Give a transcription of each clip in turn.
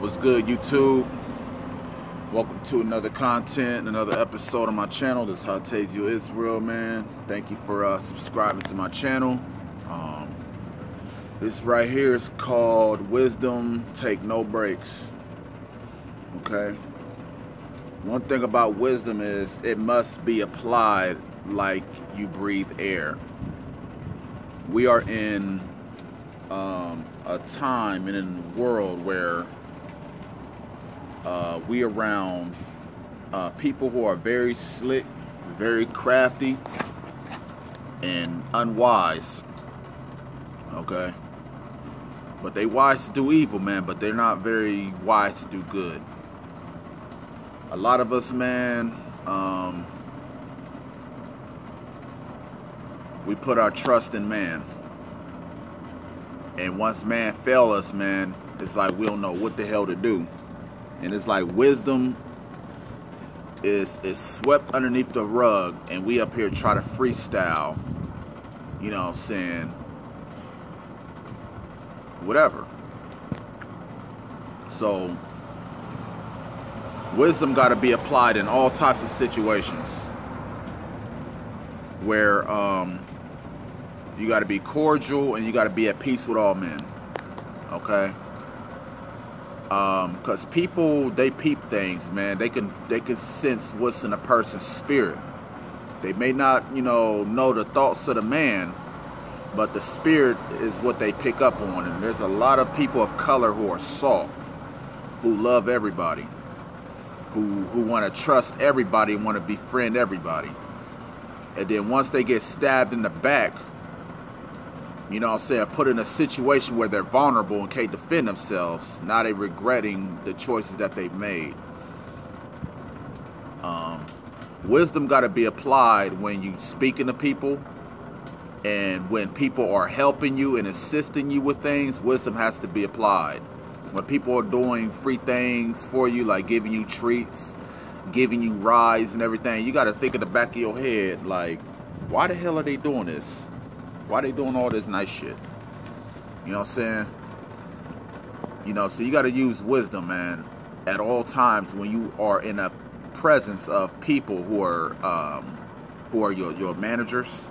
What's good, YouTube? Welcome to another content, another episode of my channel. This is Hatazayal Israel, man. Thank you for uh, subscribing to my channel. Um, this right here is called Wisdom Take No Breaks. Okay? One thing about wisdom is it must be applied like you breathe air. We are in um, a time and in a world where uh, we around uh, people who are very slick, very crafty, and unwise. Okay, but they wise to do evil, man. But they're not very wise to do good. A lot of us, man, um, we put our trust in man. And once man fail us, man, it's like we don't know what the hell to do. And it's like wisdom is is swept underneath the rug and we up here try to freestyle, you know, what I'm saying whatever. So wisdom got to be applied in all types of situations where um, you got to be cordial and you got to be at peace with all men. Okay? Um, cuz people they peep things, man. They can they can sense what's in a person's spirit. They may not, you know, know the thoughts of the man, but the spirit is what they pick up on. And there's a lot of people of color who are soft, who love everybody, who who want to trust everybody want to befriend everybody. And then once they get stabbed in the back, you know what I'm saying, put in a situation where they're vulnerable and can't defend themselves. Now they're regretting the choices that they've made. Um, wisdom got to be applied when you speaking to people and when people are helping you and assisting you with things, wisdom has to be applied. When people are doing free things for you, like giving you treats, giving you rides and everything, you got to think in the back of your head, like, why the hell are they doing this? Why they doing all this nice shit? You know what I'm saying? You know, so you got to use wisdom, man, at all times when you are in a presence of people who are um, who are your your managers,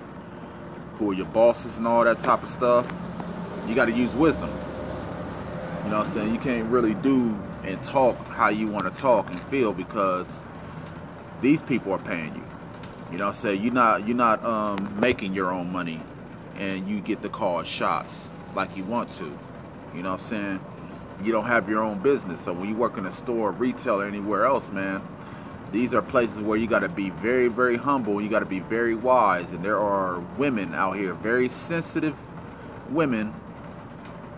who are your bosses and all that type of stuff. You got to use wisdom. You know what I'm saying? You can't really do and talk how you want to talk and feel because these people are paying you. You know what I'm saying? You're not you're not um, making your own money and you get to call shots like you want to. You know what I'm saying? You don't have your own business. So when you work in a store, retail, or anywhere else, man, these are places where you got to be very, very humble. You got to be very wise. And there are women out here, very sensitive women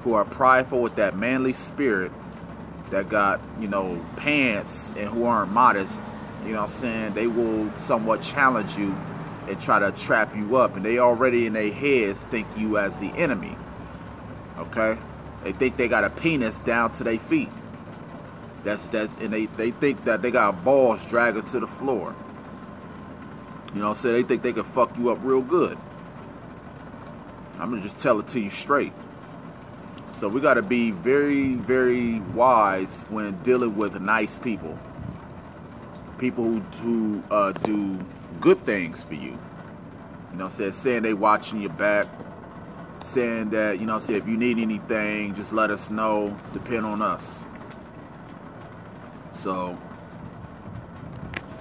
who are prideful with that manly spirit that got, you know, pants and who aren't modest. You know what I'm saying? They will somewhat challenge you and try to trap you up. And they already in their heads think you as the enemy. Okay? They think they got a penis down to their feet. That's that's and they, they think that they got balls dragging to the floor. You know what I'm saying? They think they can fuck you up real good. I'm gonna just tell it to you straight. So we gotta be very, very wise when dealing with nice people. People who, who uh, do good things for you. You know, saying saying they watching your back, saying that you know, say if you need anything, just let us know. Depend on us. So,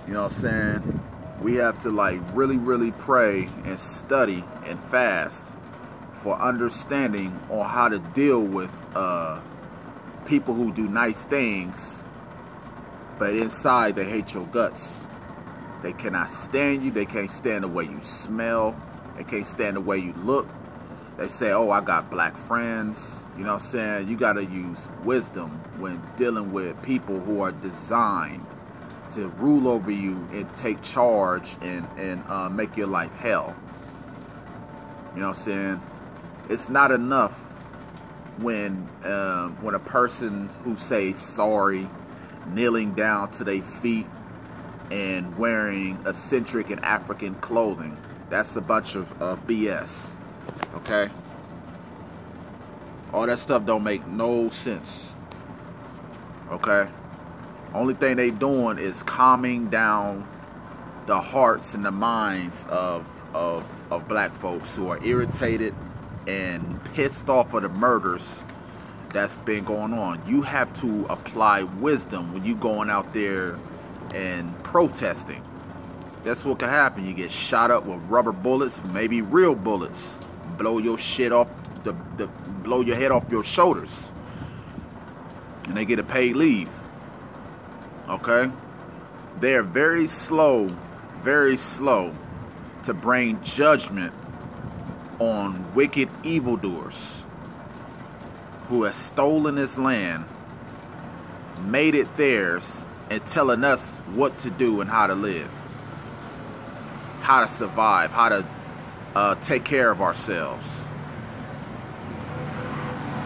you know, I'm saying we have to like really, really pray and study and fast for understanding on how to deal with uh, people who do nice things, but inside they hate your guts. They cannot stand you. They can't stand the way you smell. They can't stand the way you look. They say, oh, I got black friends. You know what I'm saying? You got to use wisdom when dealing with people who are designed to rule over you and take charge and, and uh, make your life hell. You know what I'm saying? It's not enough when um, when a person who says sorry, kneeling down to their feet, and wearing eccentric and African clothing. That's a bunch of uh, BS. Okay? All that stuff don't make no sense. Okay? Only thing they doing is calming down the hearts and the minds of of of black folks who are irritated and pissed off of the murders that's been going on. You have to apply wisdom when you going out there and protesting. That's what can happen. You get shot up with rubber bullets, maybe real bullets, blow your shit off, the, the blow your head off your shoulders, and they get a paid leave. Okay, they're very slow, very slow to bring judgment on wicked evildoers who have stolen this land, made it theirs, and telling us what to do and how to live, how to survive, how to uh, take care of ourselves.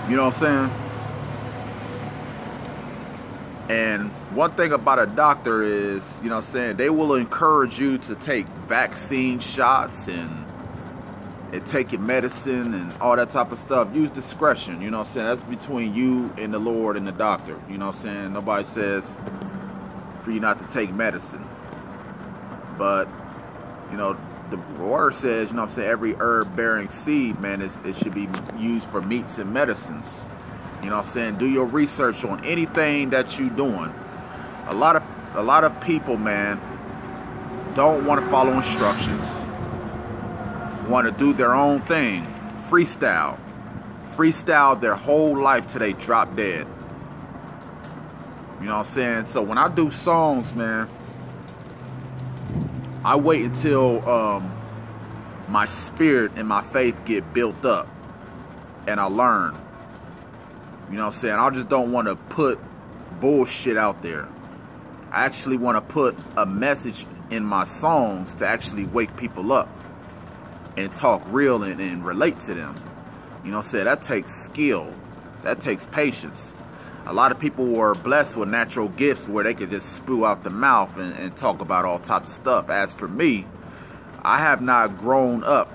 You know what I'm saying? And one thing about a doctor is, you know what I'm saying, they will encourage you to take vaccine shots and and taking medicine and all that type of stuff. Use discretion, you know what I'm saying? That's between you and the Lord and the doctor. You know what I'm saying? Nobody says for you not to take medicine. But, you know, the word says, you know I'm saying, every herb bearing seed, man, it should be used for meats and medicines. You know I'm saying? Do your research on anything that you're doing. A lot of a lot of people, man, don't want to follow instructions want to do their own thing, freestyle. Freestyle their whole life till they drop dead. You know what I'm saying? So when I do songs, man, I wait until um, my spirit and my faith get built up and I learn. You know what I'm saying? I just don't want to put bullshit out there. I actually want to put a message in my songs to actually wake people up and talk real and, and relate to them. You know what I'm saying? That takes skill. That takes patience. A lot of people were blessed with natural gifts where they could just spew out the mouth and, and talk about all types of stuff. As for me, I have not grown up,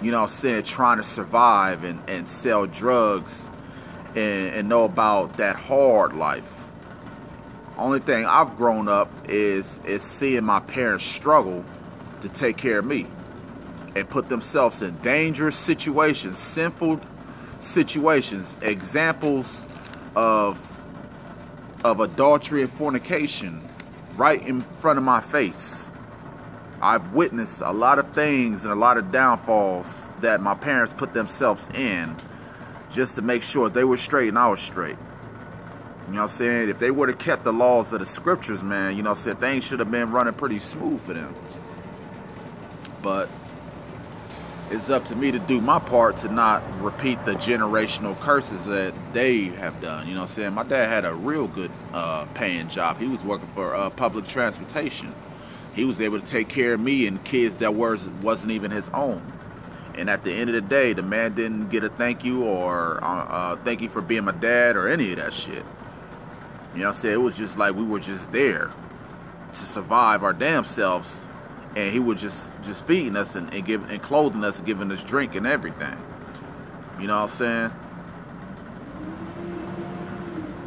you know I'm saying, trying to survive and, and sell drugs and, and know about that hard life. Only thing I've grown up is is seeing my parents struggle to take care of me and put themselves in dangerous situations, sinful situations, examples of of adultery and fornication right in front of my face. I've witnessed a lot of things and a lot of downfalls that my parents put themselves in just to make sure they were straight and I was straight. You know what I'm saying? If they would have kept the laws of the scriptures, man, you know what I'm saying? Things should have been running pretty smooth for them. But it's up to me to do my part to not repeat the generational curses that they have done. You know what I'm saying? My dad had a real good uh, paying job. He was working for uh, public transportation. He was able to take care of me and kids that was, wasn't even his own. And at the end of the day, the man didn't get a thank you or uh, uh thank you for being my dad or any of that shit. You know what I'm saying? It was just like we were just there to survive our damn selves and he was just just feeding us and, and giving and clothing us and giving us drink and everything. You know what I'm saying?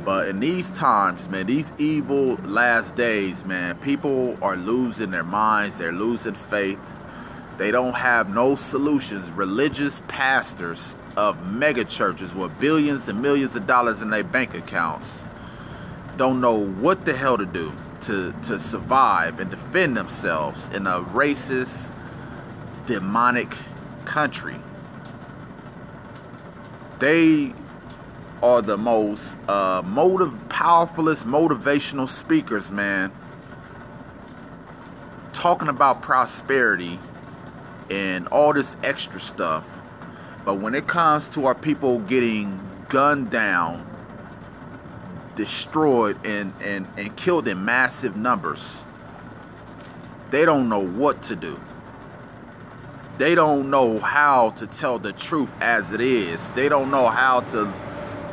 But in these times, man, these evil last days, man, people are losing their minds, they're losing faith. They don't have no solutions. Religious pastors of mega churches with billions and millions of dollars in their bank accounts don't know what the hell to do to, to survive and defend themselves in a racist, demonic country. They are the most uh, motive, powerfulest motivational speakers, man. Talking about prosperity and all this extra stuff. But when it comes to our people getting gunned down, destroyed and, and, and killed in massive numbers. They don't know what to do. They don't know how to tell the truth as it is. They don't know how to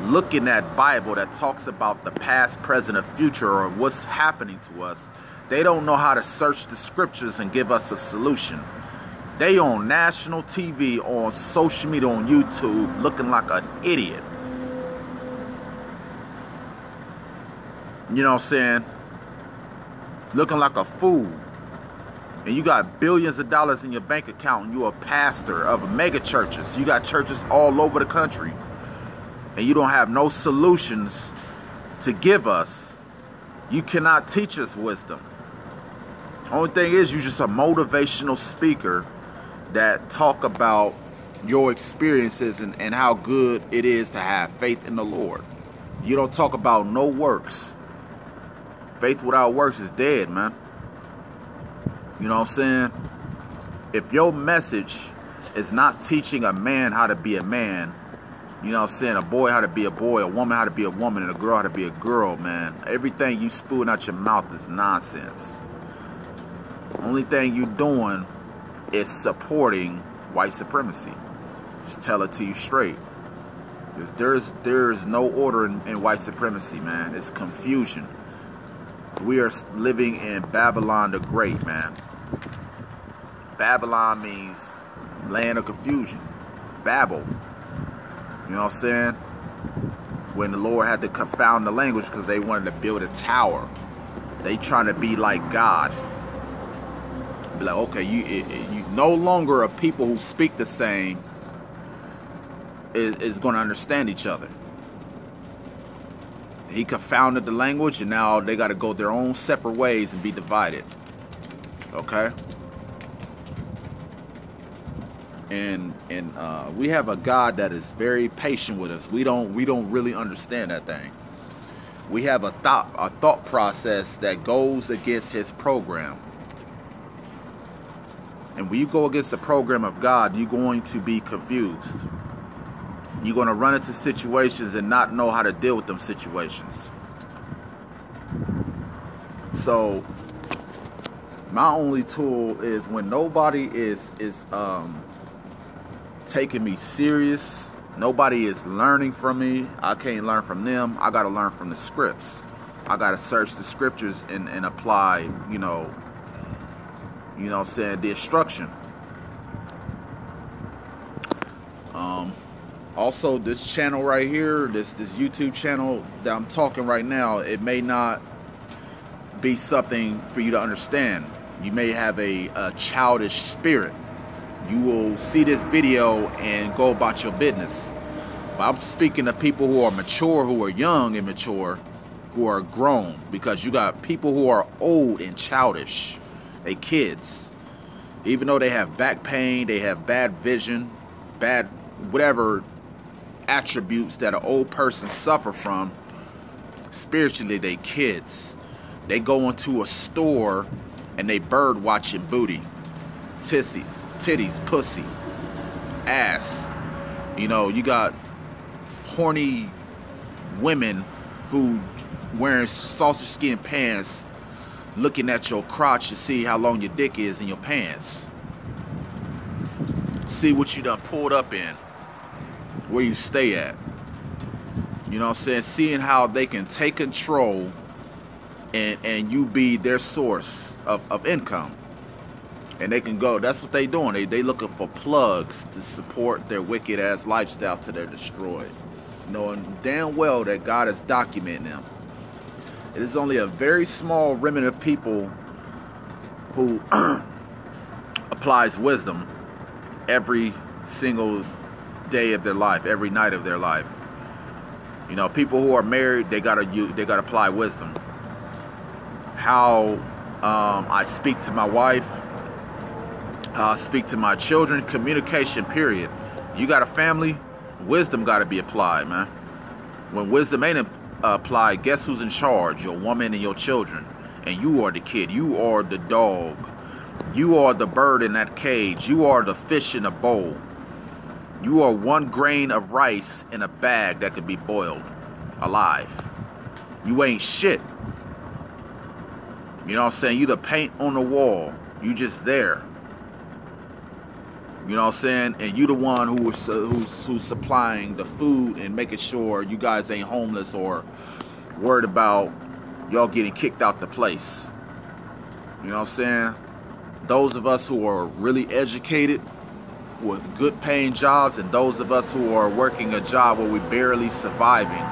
look in that Bible that talks about the past, present, and future or what's happening to us. They don't know how to search the scriptures and give us a solution. They on national TV, on social media, on YouTube, looking like an idiot. You know what I'm saying, looking like a fool. And you got billions of dollars in your bank account and you're a pastor of mega churches. You got churches all over the country. And you don't have no solutions to give us. You cannot teach us wisdom. Only thing is you're just a motivational speaker that talk about your experiences and, and how good it is to have faith in the Lord. You don't talk about no works. Faith without works is dead, man. You know what I'm saying? If your message is not teaching a man how to be a man, you know what I'm saying, a boy how to be a boy, a woman how to be a woman, and a girl how to be a girl, man. Everything you spewing out your mouth is nonsense. Only thing you doing is supporting white supremacy. Just tell it to you straight. There's there's, there's no order in, in white supremacy, man. It's confusion. We are living in Babylon the Great, man. Babylon means land of confusion. Babel. You know what I'm saying? When the Lord had to confound the language because they wanted to build a tower. They trying to be like God. Be like, okay, you you no longer a people who speak the same is, is going to understand each other. He confounded the language, and now they got to go their own separate ways and be divided. Okay. And and uh, we have a God that is very patient with us. We don't we don't really understand that thing. We have a thought a thought process that goes against His program. And when you go against the program of God, you're going to be confused. You're going to run into situations and not know how to deal with them situations. So, my only tool is when nobody is is um, taking me serious. Nobody is learning from me. I can't learn from them. I got to learn from the scripts. I got to search the scriptures and, and apply, you know, you know I'm saying, the instruction. Um, also this channel right here this this youtube channel that i'm talking right now it may not be something for you to understand. You may have a, a childish spirit. You will see this video and go about your business. But i'm speaking to people who are mature who are young and mature who are grown because you got people who are old and childish. They kids. Even though they have back pain they have bad vision bad whatever attributes that an old person suffer from spiritually they kids. They go into a store and they bird watching booty tissy titties pussy ass. You know you got horny women who wearing sausage skin pants looking at your crotch to see how long your dick is in your pants. See what you done pulled up in where you stay at. You know what I'm saying? Seeing how they can take control and and you be their source of, of income. And they can go. That's what they doing. They they looking for plugs to support their wicked ass lifestyle to their destroyed. Knowing damn well that God is documenting them. It is only a very small remnant of people who applies wisdom every single day of their life, every night of their life. You know, people who are married, they gotta they gotta apply wisdom. How um, I speak to my wife, I speak to my children, communication. Period. You got a family, wisdom got to be applied, man. When wisdom ain't applied, guess who's in charge? Your woman and your children, and you are the kid. You are the dog. You are the bird in that cage. You are the fish in a bowl. You are one grain of rice in a bag that could be boiled alive. You ain't shit. You know what I'm saying? You the paint on the wall. You just there. You know what I'm saying? And you the one who was uh, who's who's supplying the food and making sure you guys ain't homeless or worried about y'all getting kicked out the place. You know what I'm saying? Those of us who are really educated with good paying jobs and those of us who are working a job where we're barely surviving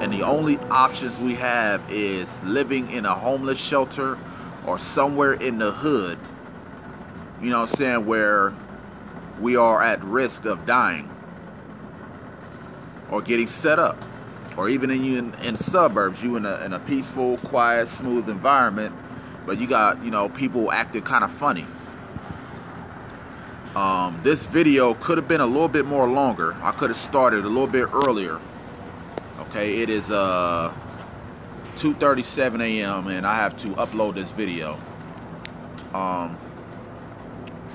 And the only options we have is living in a homeless shelter or somewhere in the hood, you know what I'm saying, where we are at risk of dying or getting set up. Or even in in, in suburbs, you in a, in a peaceful, quiet, smooth environment, but you got, you know, people acting kind of funny. Um, this video could have been a little bit more longer. I could have started a little bit earlier. Okay, it is uh 2:37 a.m. and I have to upload this video. Um,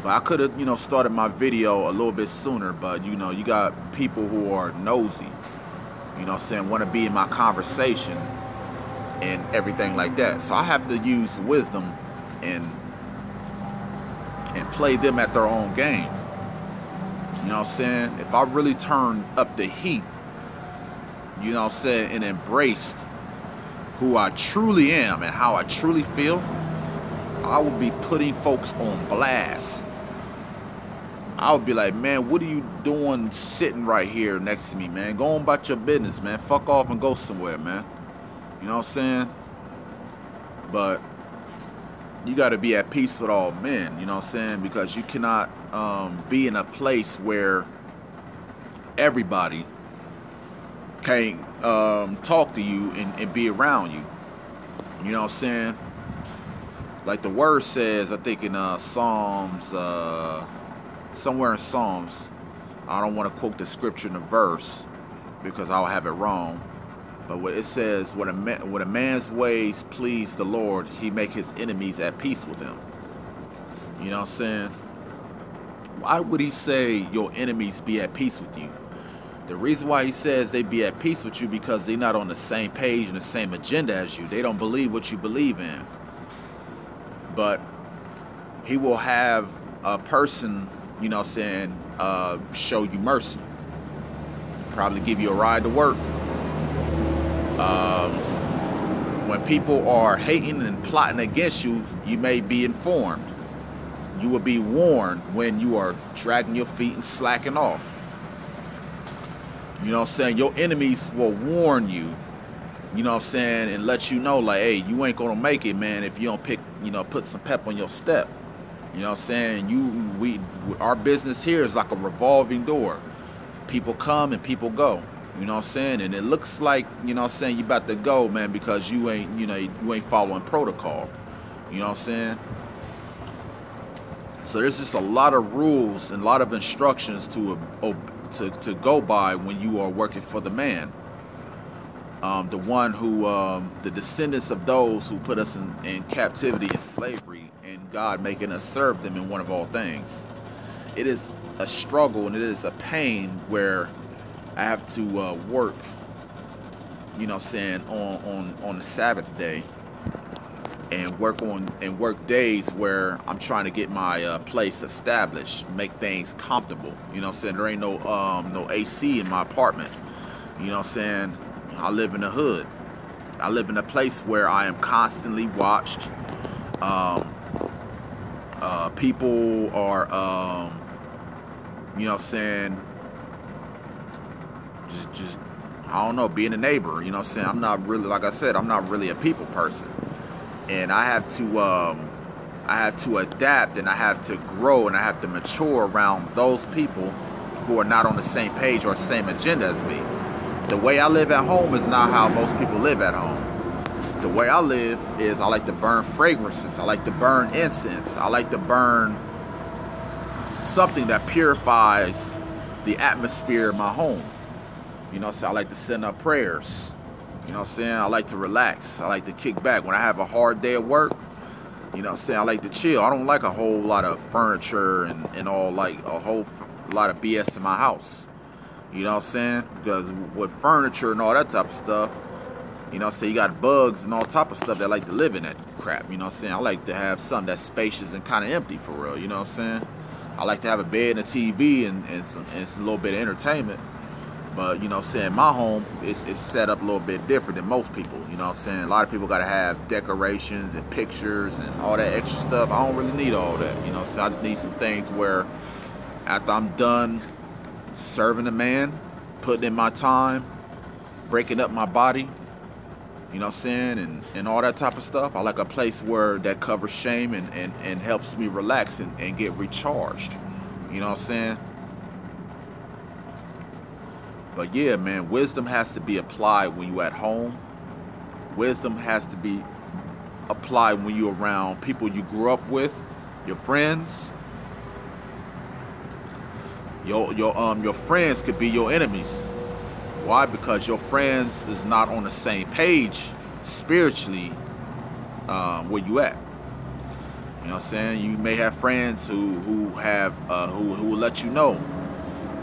but I could have, you know, started my video a little bit sooner. But you know, you got people who are nosy. You know, saying want to be in my conversation and everything like that. So I have to use wisdom and and play them at their own game. You know what I'm saying? If I really turn up the heat, you know what I'm saying, and embraced who I truly am and how I truly feel, I would be putting folks on blast. I would be like, man, what are you doing sitting right here next to me, man? Go on about your business, man. Fuck off and go somewhere, man. You know what I'm saying? But you got to be at peace with all men, you know what I'm saying? Because you cannot um, be in a place where everybody can um, talk to you and, and, be around you. You know what I'm saying? Like the word says, I think in uh, Psalms, uh, somewhere in Psalms, I don't want to quote the scripture in the verse because I'll have it wrong. But what it says, when a, man, when a man's ways please the Lord, he make his enemies at peace with him. You know what I'm saying? Why would he say your enemies be at peace with you? The reason why he says they be at peace with you because they're not on the same page and the same agenda as you. They don't believe what you believe in. But he will have a person, you know what I'm saying, uh, show you mercy. Probably give you a ride to work um, when people are hating and plotting against you, you may be informed. You will be warned when you are dragging your feet and slacking off. You know what I'm saying? Your enemies will warn you, you know what I'm saying, and let you know, like, hey, you ain't gonna make it, man, if you don't pick, you know, put some pep on your step. You know what I'm saying? You we our business here is like a revolving door. People come and people go. You know what I'm saying? And it looks like, you know what I'm saying, you about to go, man, because you ain't, you know, you ain't following protocol. You know what I'm saying? So there's just a lot of rules and a lot of instructions to to, to go by when you are working for the man. Um, the one who, um, the descendants of those who put us in, in captivity and slavery, and God making us serve them in one of all things. It is a struggle and it is a pain where I have to uh, work, you know, saying on on on the Sabbath day, and work on and work days where I'm trying to get my uh, place established, make things comfortable. You know, saying there ain't no um no AC in my apartment. You know, saying I live in the hood. I live in a place where I am constantly watched. Um, uh, people are, um, you know, saying just just I don't know, being a neighbor, you know what I'm saying? I'm not really like I said, I'm not really a people person. And I have to um I have to adapt and I have to grow and I have to mature around those people who are not on the same page or same agenda as me. The way I live at home is not how most people live at home. The way I live is I like to burn fragrances. I like to burn incense. I like to burn something that purifies the atmosphere of my home. You know, so I like to send up prayers. You know what I'm saying? I like to relax. I like to kick back. When I have a hard day at work, you know what I'm saying? I like to chill. I don't like a whole lot of furniture and, and all, like a whole lot of BS in my house. You know what I'm saying? Because with furniture and all that type of stuff, you know, say you got bugs and all type of stuff that like to live in that crap. You know what I'm saying? I like to have something that's spacious and kind of empty for real. You know what I'm saying? I like to have a bed and a TV and, and, some, and a little bit of entertainment. But you know, saying my home is, is set up a little bit different than most people. You know, I'm saying a lot of people got to have decorations and pictures and all that extra stuff. I don't really need all that. You know, so I just need some things where after I'm done serving the man, putting in my time, breaking up my body. You know what I'm saying? And, and all that type of stuff. I like a place where that covers shame and, and, and helps me relax and, and get recharged. You know what I'm saying? But yeah, man, wisdom has to be applied when you're at home. Wisdom has to be applied when you're around people you grew up with, your friends. Your your um your friends could be your enemies. Why? Because your friends is not on the same page spiritually um, where you at. You know what I'm saying? You may have friends who who have uh, who who will let you know.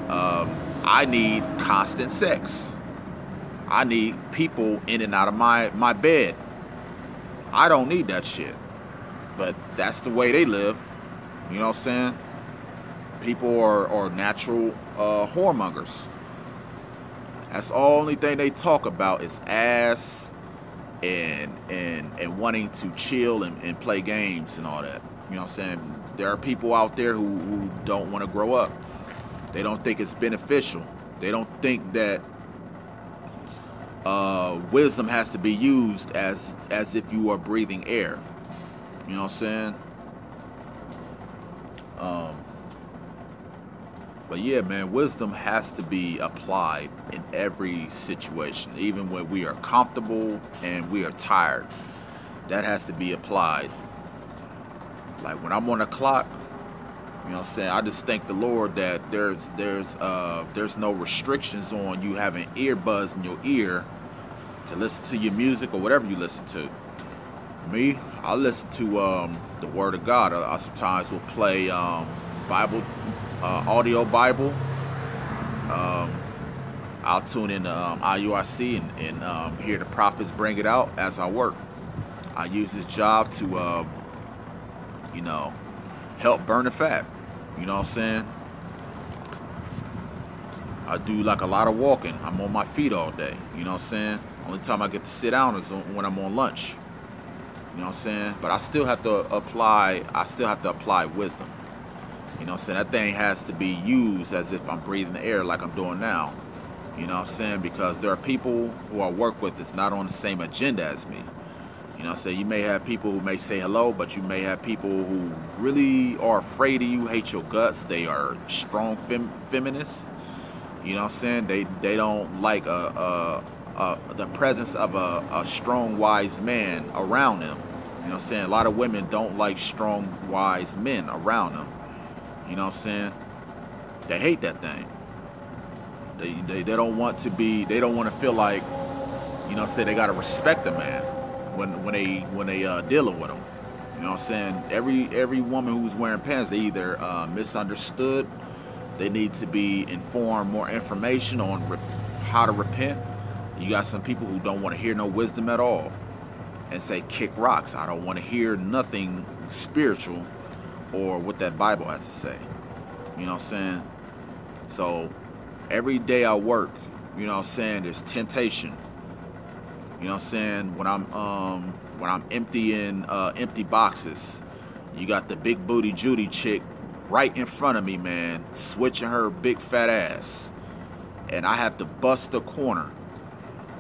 Um, I need constant sex. I need people in and out of my my bed. I don't need that shit. But that's the way they live. You know what I'm saying? People are, are natural uh, whoremongers. That's the only thing they talk about is ass and and and wanting to chill and, and play games and all that. You know what I'm saying? There are people out there who, who don't want to grow up. They don't think it's beneficial. They don't think that uh, wisdom has to be used as as if you are breathing air. You know what I'm saying? Um, but yeah, man, wisdom has to be applied in every situation, even when we are comfortable and we are tired. That has to be applied. Like when I'm on the clock, you know what I'm saying? I just thank the Lord that there's there's uh there's no restrictions on you having earbuds in your ear to listen to your music or whatever you listen to. Me, I listen to um, the Word of God. I, I sometimes will play um, Bible, uh, audio Bible. Um, I'll tune in to um, and, and um, hear the prophets bring it out as I work. I use this job to, uh, you know, help burn the fat. You know what I'm saying? I do like a lot of walking. I'm on my feet all day. You know what I'm saying? Only time I get to sit down is when I'm on lunch. You know what I'm saying? But I still have to apply, I still have to apply wisdom. You know what I'm saying? That thing has to be used as if I'm breathing the air like I'm doing now. You know what I'm saying? Because there are people who I work with that's not on the same agenda as me. You know saying? You may have people who may say hello, but you may have people who really are afraid of you, hate your guts. They are strong fem- feminists. You know what I'm saying? They they don't like a, a, a the presence of a, a strong, wise man around them. You know what I'm saying? A lot of women don't like strong, wise men around them. You know what I'm saying? They hate that thing. They, they, they don't want to be, they don't want to feel like, you know, say they got to respect a man when when they when they uh, dealing with them. You know what I'm saying? Every every woman who's wearing pants, they either uh, misunderstood, they need to be informed more information on how to repent. You got some people who don't want to hear no wisdom at all and say kick rocks. I don't want to hear nothing spiritual or what that Bible has to say. You know what I'm saying? So every day I work, you know what I'm saying, there's temptation. You know what I'm saying? When I'm um when I'm emptying uh empty boxes, you got the big booty Judy chick right in front of me, man, switching her big fat ass. And I have to bust the corner.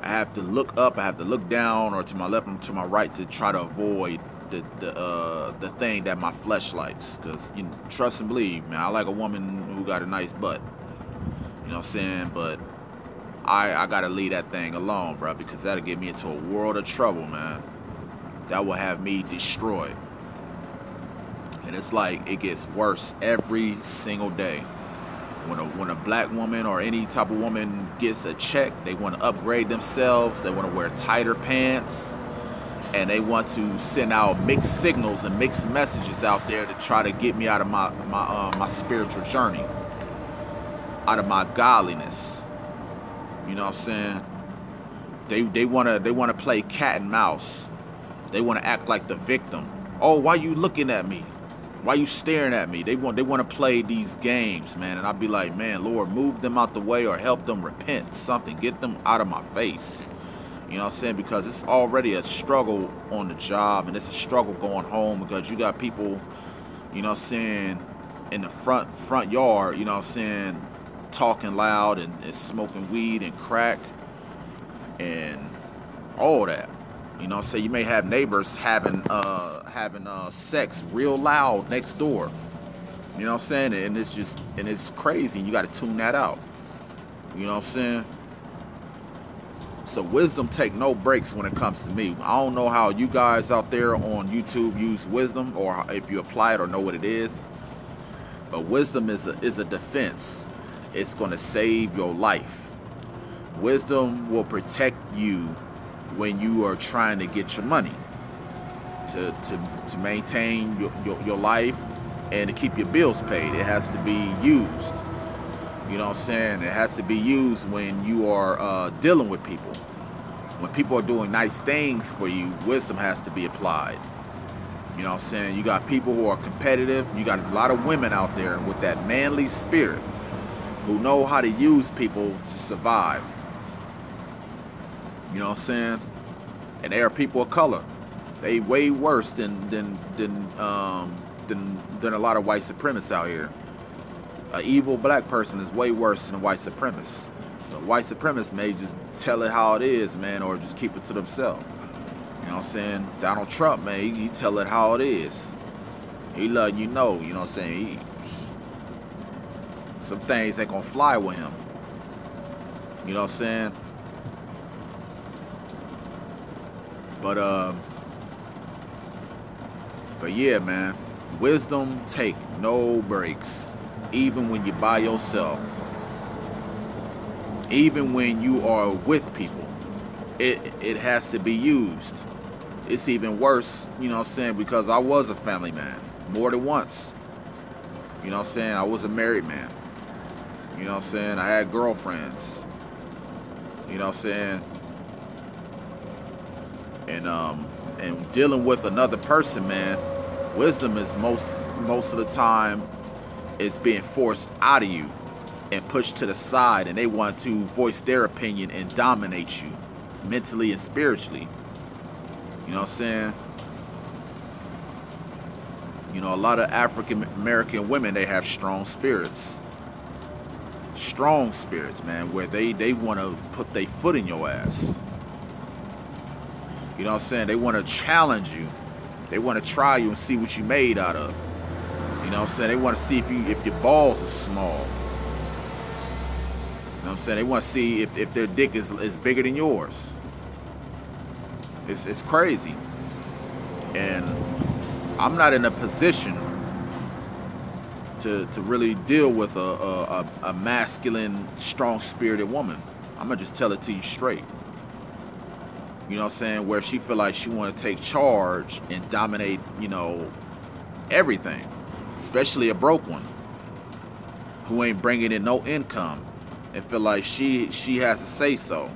I have to look up, I have to look down or to my left or to my right to try to avoid the the uh, the thing that my flesh likes. Cause you know, trust and believe, man. I like a woman who got a nice butt. You know what I'm saying? But I I gotta leave that thing alone, bro, because that'll get me into a world of trouble, man. That will have me destroyed. And it's like it gets worse every single day. When a when a black woman or any type of woman gets a check, they want to upgrade themselves. They want to wear tighter pants and they want to send out mixed signals and mixed messages out there to try to get me out of my my uh, my spiritual journey, out of my godliness. You know what I'm saying? They they wanna they wanna play cat and mouse. They wanna act like the victim. Oh, why you looking at me? Why you staring at me? They want they want to play these games, man. And I'd be like, man, Lord, move them out the way or help them repent. Something. Get them out of my face. You know what I'm saying? Because it's already a struggle on the job and it's a struggle going home because you got people, you know what I'm saying, in the front front yard, you know what I'm saying, talking loud and, and smoking weed and crack. and all that. You know, say you may have neighbors having uh having uh sex real loud next door. You know what I'm saying? And it's just and it's crazy. You got to tune that out. You know what I'm saying? So wisdom take no breaks when it comes to me. I don't know how you guys out there on YouTube use wisdom or if you apply it or know what it is. But wisdom is a, is a defense. It's going to save your life. Wisdom will protect you when you are trying to get your money to, to, to maintain your, your, your life and to keep your bills paid. It has to be used. You know what I'm saying? It has to be used when you are uh, dealing with people. When people are doing nice things for you, wisdom has to be applied. You know what I'm saying? You got people who are competitive. You got a lot of women out there with that manly spirit who know how to use people to survive. You know what I'm saying? And they are people of color. They way worse than than than um, than than a lot of white supremacists out here. An evil black person is way worse than a white supremacist. The white supremacist may just tell it how it is, man, or just keep it to themselves. You know what I'm saying? Donald Trump, man, he, he tell it how it is. He letting you know, you know what I'm saying? He, some things ain't gonna fly with him. You know what I'm saying? But uh but yeah, man, wisdom take no breaks even when you're by yourself, even when you are with people, it it has to be used. It's even worse, you know what I'm saying, because I was a family man more than once. You know what I'm saying? I was a married man. You know what I'm saying? I had girlfriends. You know what I'm saying? And um and dealing with another person, man, wisdom is most most of the time is being forced out of you and pushed to the side and they want to voice their opinion and dominate you mentally and spiritually. You know what I'm saying? You know, a lot of African American women they have strong spirits. Strong spirits, man, where they they want to put their foot in your ass. You know what I'm saying? They want to challenge you. They want to try you and see what you made out of. You know what I'm saying? They want to see if you if your balls are small. You know what I'm saying? They want to see if, if their dick is, is bigger than yours. It's, it's crazy. And I'm not in a position to, to really deal with a, a, a masculine, strong-spirited woman. I'm to just tell it to you straight. You know what I'm saying? Where she feel like she want to take charge and dominate, you know, everything especially a broke one who ain't bringing in no income and feel like she she has to say so.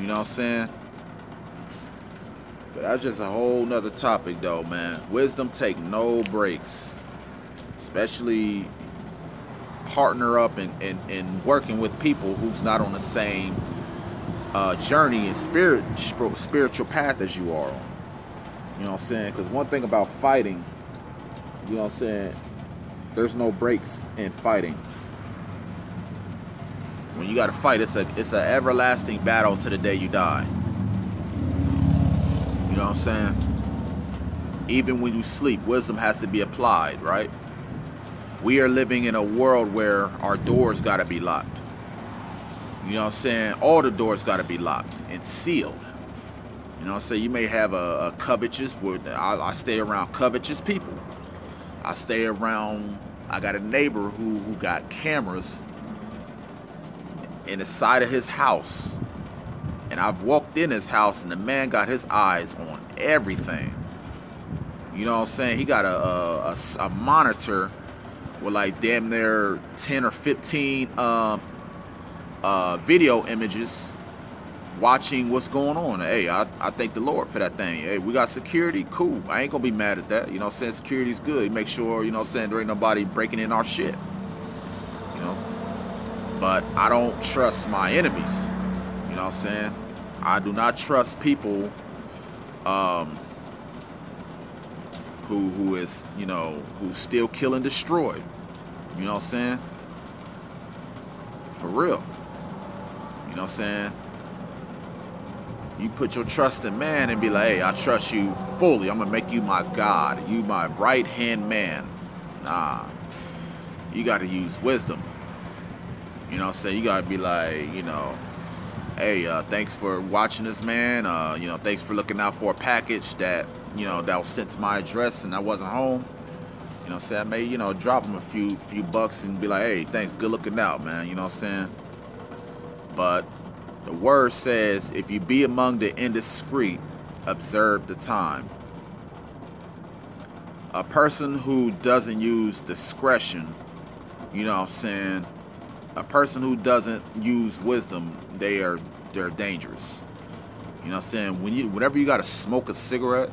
You know what I'm saying? But that's just a whole nother topic though, man. Wisdom take no breaks. Especially partner up and, and, and working with people who's not on the same uh, journey and spirit spiritual path as you are You know what I'm saying? Because one thing about fighting you know what I'm saying? There's no breaks in fighting. When you got to fight, it's a it's an everlasting battle to the day you die. You know what I'm saying? Even when you sleep, wisdom has to be applied, right? We are living in a world where our doors got to be locked. You know what I'm saying? All the doors got to be locked and sealed. You know what I'm saying? You may have a, a covetous, where I, I stay around covetous people. I stay around. I got a neighbor who, who got cameras in the side of his house. And I've walked in his house and the man got his eyes on everything. You know what I'm saying? He got a, a, a, a monitor with like damn near 10 or 15 um, uh, video images watching what's going on. Hey, I, I thank the Lord for that thing. Hey, we got security, cool. I ain't gonna be mad at that. You know saying? Security's good. Make sure, you know saying, there ain't nobody breaking in our shit. You know? But I don't trust my enemies. You know what I'm saying? I do not trust people um who who is, you know, who's still kill and destroy. You know what I'm saying? For real. You know what I'm saying? You put your trust in man and be like, hey, I trust you fully. I'm gonna make you my God. You my right hand man. Nah. You gotta use wisdom. You know what I'm saying? You gotta be like, you know, hey, uh, thanks for watching this, man. Uh, you know, thanks for looking out for a package that, you know, that was sent to my address and I wasn't home. You know I'm saying? I may, you know, drop him a few few bucks and be like, hey, thanks, good looking out, man. You know what I'm saying? But the word says, if you be among the indiscreet, observe the time. A person who doesn't use discretion, you know what I'm saying? A person who doesn't use wisdom, they are they're dangerous. You know what I'm saying? When you whenever you gotta smoke a cigarette,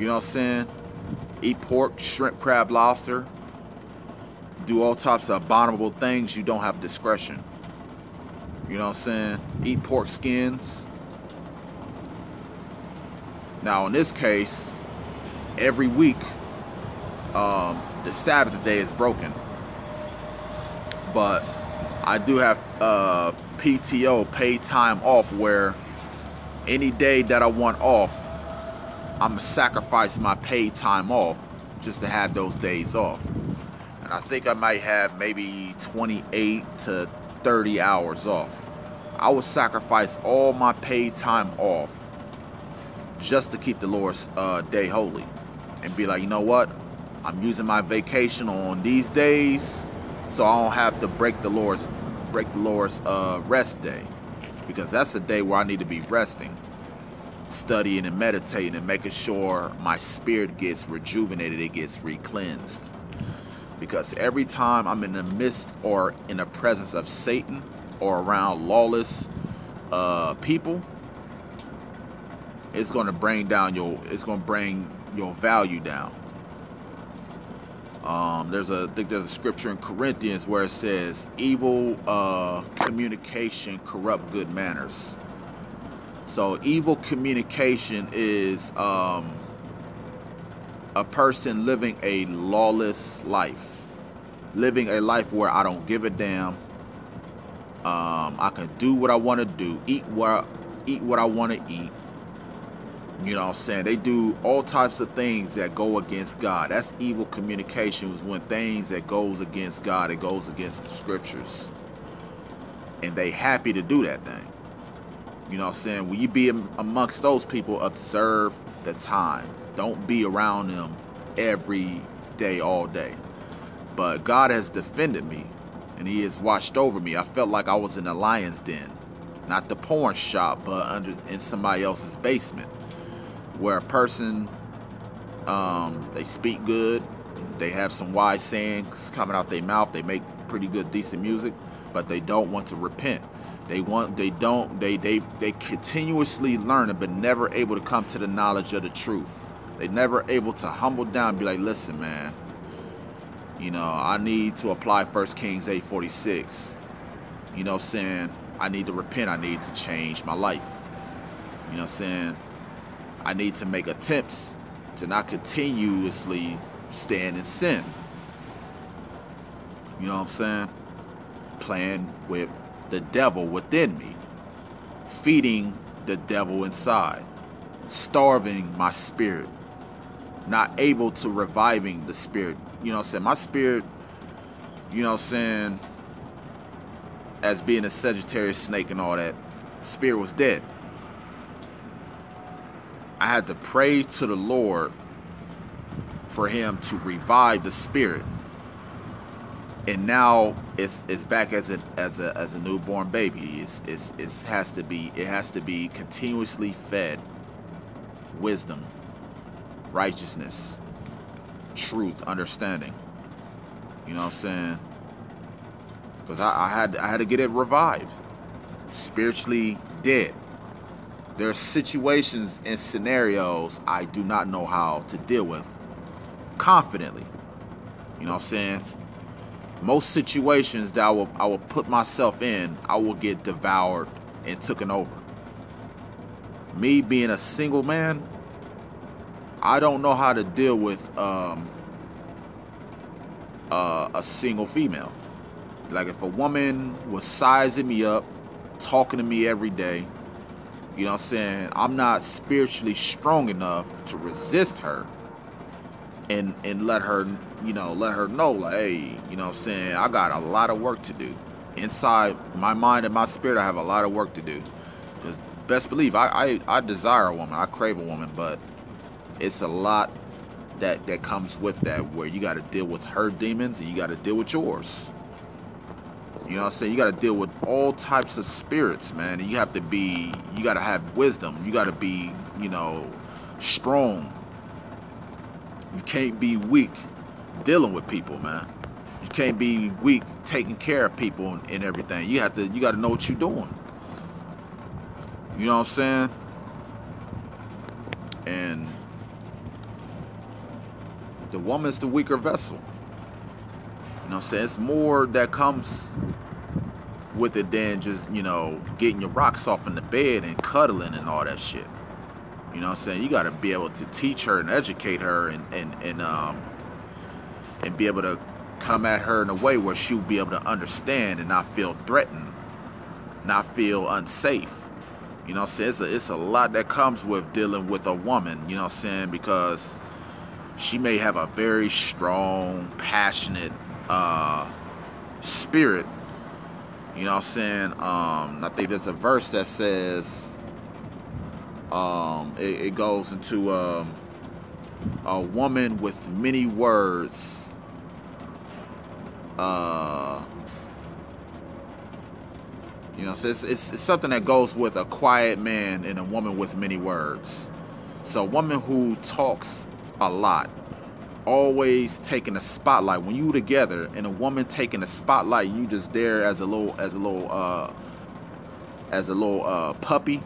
you know what I'm saying? Eat pork, shrimp, crab, lobster, do all types of abominable things, you don't have discretion. You know what I'm saying? Eat pork skins. Now, in this case, every week, um, the Sabbath day is broken. But I do have uh, PTO, paid time off, where any day that I want off, I'm gonna sacrifice my paid time off just to have those days off. And I think I might have maybe 28 to 30 hours off. I would sacrifice all my paid time off just to keep the Lord's uh, day holy and be like, you know what? I'm using my vacation on these days so I don't have to break the Lord's break the Lord's uh, rest day because that's the day where I need to be resting, studying and meditating and making sure my spirit gets rejuvenated, it gets re-cleansed. Because every time I'm in the midst or in the presence of Satan or around lawless uh, people, it's going to bring down your it's going to bring your value down. Um, there's a I think there's a scripture in Corinthians where it says evil uh, communication corrupt good manners. So evil communication is um, a person living a lawless life, living a life where I don't give a damn. Um, I can do what I want to do, eat what eat what I want to eat, you know what I'm saying? They do all types of things that go against God. That's evil communications when things that goes against God, it goes against the scriptures. And they happy to do that thing. You know what I'm saying? When you be amongst those people, observe the time. Don't be around them every day, all day. But God has defended me and he has watched over me. I felt like I was in a lion's den. Not the porn shop, but under in somebody else's basement where a person um, they speak good, they have some wise sayings coming out their mouth, they make pretty good, decent music, but they don't want to repent. They want, they don't, they they they continuously learn, but never able to come to the knowledge of the truth. They never able to humble down, be like, listen, man. You know, I need to apply First Kings 8:46. You know, saying I need to repent. I need to change my life. You know, saying I need to make attempts to not continuously stand in sin. You know what I'm saying? Playing with the devil within me, feeding the devil inside, starving my spirit, not able to reviving the spirit. You know I'm saying? My spirit, you know I'm saying, as being a Sagittarius snake and all that, spirit was dead. I had to pray to the Lord for him to revive the spirit. And now it's it's back as a as a as a newborn baby. It's it's it has to be it has to be continuously fed wisdom, righteousness, truth, understanding. You know what I'm saying? Because I, I had I had to get it revived. Spiritually dead. There are situations and scenarios I do not know how to deal with confidently. You know what I'm saying? Most situations that I will I will put myself in, I will get devoured and taken over. Me being a single man, I don't know how to deal with um, uh, a single female. Like if a woman was sizing me up, talking to me every day. You know what I'm saying? I'm not spiritually strong enough to resist her and and let her, you know, let her know like, hey, you know what I'm saying? I got a lot of work to do. Inside my mind and my spirit, I have a lot of work to do. Just best believe I, I, I desire a woman, I crave a woman, but it's a lot that that comes with that where you got to deal with her demons and you got to deal with yours. You know what I'm saying? You got to deal with all types of spirits, man. And you have to be, you got to have wisdom. You got to be, you know, strong. You can't be weak dealing with people, man. You can't be weak taking care of people and, and everything. You have to, you got to know what you're doing. You know what I'm saying? And the woman's the weaker vessel. You know what I'm saying? It's more that comes with it than just, you know, getting your rocks off in the bed and cuddling and all that shit. You know what I'm saying? You got to be able to teach her and educate her and, and, and, um, and be able to come at her in a way where she'll be able to understand and not feel threatened, not feel unsafe. You know what I'm saying? It's a, it's a lot that comes with dealing with a woman, you know what I'm saying? Because she may have a very strong, passionate uh, spirit. You know what I'm saying? Um, I think there's a verse that says um, it, it goes into um, a woman with many words. Uh, you know, so it's, it's, it's something that goes with a quiet man and a woman with many words. So, a woman who talks a lot. Always taking a spotlight. When you together and a woman taking a spotlight, you just there as a little as a little uh as a little uh puppy,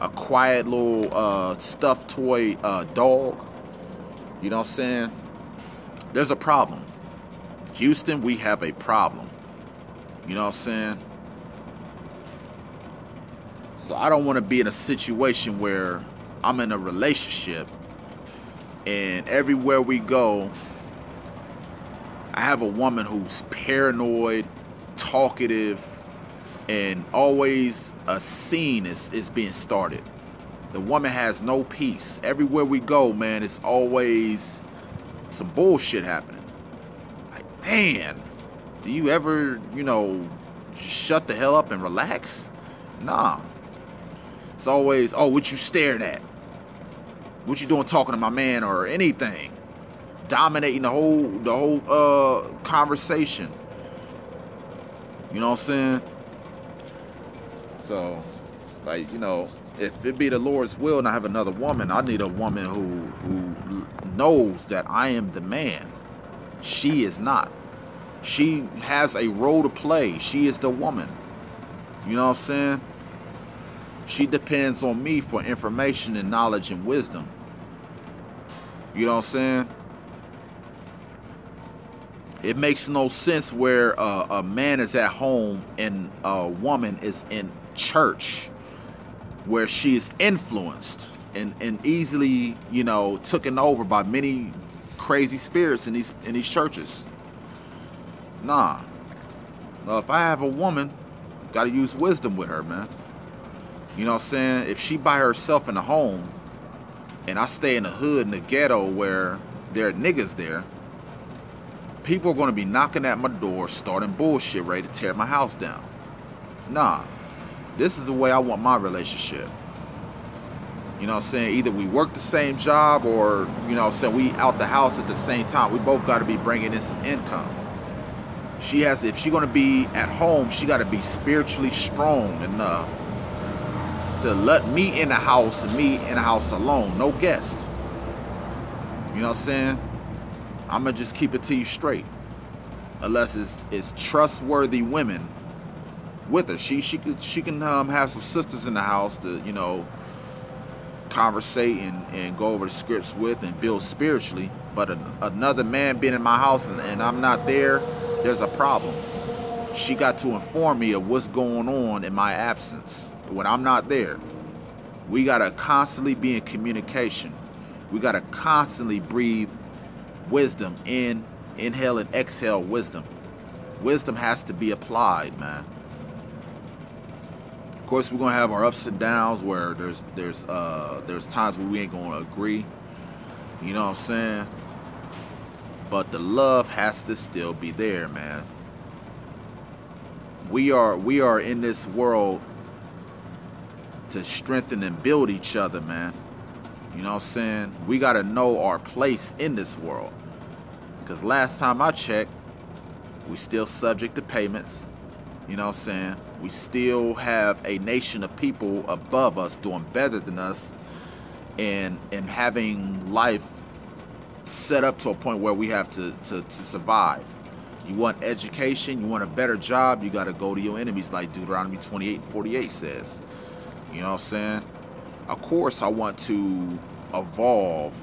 a quiet little uh stuffed toy uh dog. You know what I'm saying? There's a problem. Houston, we have a problem. You know what I'm saying? So I don't want to be in a situation where I'm in a relationship and everywhere we go, I have a woman who's paranoid, talkative, and always a scene is, is being started. The woman has no peace. Everywhere we go, man, it's always some bullshit happening. Like, man, do you ever, you know, shut the hell up and relax? Nah. It's always, oh, what you staring at? What you doing talking to my man or anything? Dominating the whole the whole uh conversation. You know what I'm saying? So, like, you know, if it be the Lord's will and I have another woman, I need a woman who who knows that I am the man. She is not. She has a role to play. She is the woman. You know what I'm saying? She depends on me for information and knowledge and wisdom. You know what I'm saying? It makes no sense where uh, a man is at home and a woman is in church where she is influenced and, and easily, you know, taken over by many crazy spirits in these in these churches. Nah. Well, if I have a woman, gotta use wisdom with her, man. You know what I'm saying? If she by herself in the home and I stay in the hood in the ghetto where there are niggas there, people are gonna be knocking at my door, starting bullshit, ready to tear my house down. Nah. This is the way I want my relationship. You know what I'm saying? Either we work the same job or, you know I'm saying, we out the house at the same time. We both got to be bringing in some income. She has, if she's going to be at home, she got to be spiritually strong enough to let me in the house and me in the house alone. No guest. You know what I'm saying? I'm going to just keep it to you straight. Unless it's, it's trustworthy women with her. She she could she can um, have some sisters in the house to, you know, conversate and, and go over the scripts with and build spiritually. But a, another man being in my house and, and I'm not there, there's a problem. She got to inform me of what's going on in my absence when I'm not there. We got to constantly be in communication. We got to constantly breathe wisdom in, inhale and exhale wisdom. Wisdom has to be applied, man. Of course, we're gonna have our ups and downs where there's there's uh there's times where we ain't gonna agree. You know what I'm saying? But the love has to still be there, man. We are we are in this world to strengthen and build each other, man. You know what I'm saying? We got to know our place in this world. Because last time I checked, we still subject to payments. You know what I'm saying? We still have a nation of people above us doing better than us and and having life set up to a point where we have to, to, to survive. You want education, you want a better job, you got to go to your enemies like Deuteronomy 28 48 says. You know what I'm saying? Of course, I want to evolve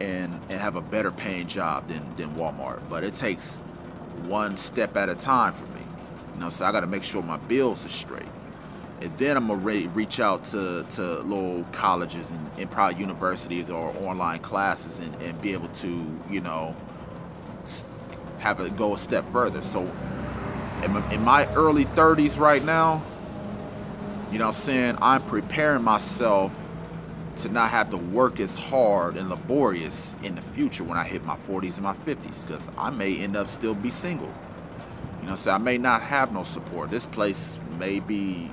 and and have a better paying job than, than Walmart, but it takes one step at a time for me. You know, so I got to make sure my bills are straight. And then I'm gonna re- reach out to, to little colleges and, and probably universities or online classes and, and be able to, you know, have it go a step further. So in my, in my early 30s right now, you know I'm saying? I'm preparing myself to not have to work as hard and laborious in the future when I hit my 40s and my 50s because I may end up still be single. You know, so I may not have no support. This place may be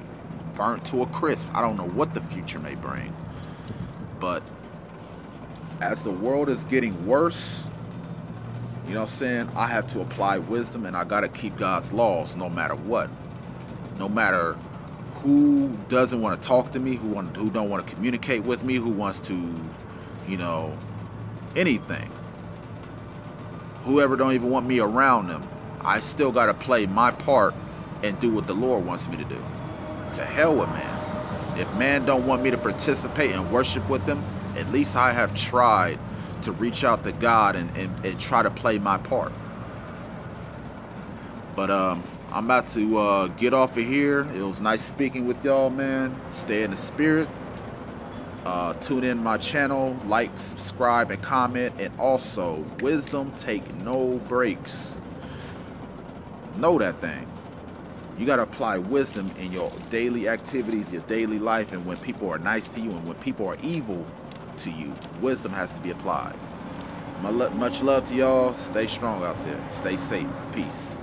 burnt to a crisp. I don't know what the future may bring. But as the world is getting worse, you know what I'm saying? I have to apply wisdom and I got to keep God's laws no matter what. No matter who doesn't want to talk to me, who want who don't want to communicate with me, who wants to, you know, anything. Whoever don't even want me around them, I still got to play my part and do what the Lord wants me to do. To hell with man. If man don't want me to participate and worship with them, at least I have tried to reach out to God and, and, and try to play my part. But um I'm about to uh, get off of here. It was nice speaking with y'all, man. Stay in the spirit. Uh, tune in my channel, like, subscribe, and comment. And also, wisdom take no breaks. Know that thing. You got to apply wisdom in your daily activities, your daily life, and when people are nice to you and when people are evil to you, wisdom has to be applied. My much love to y'all. Stay strong out there. Stay safe. Peace.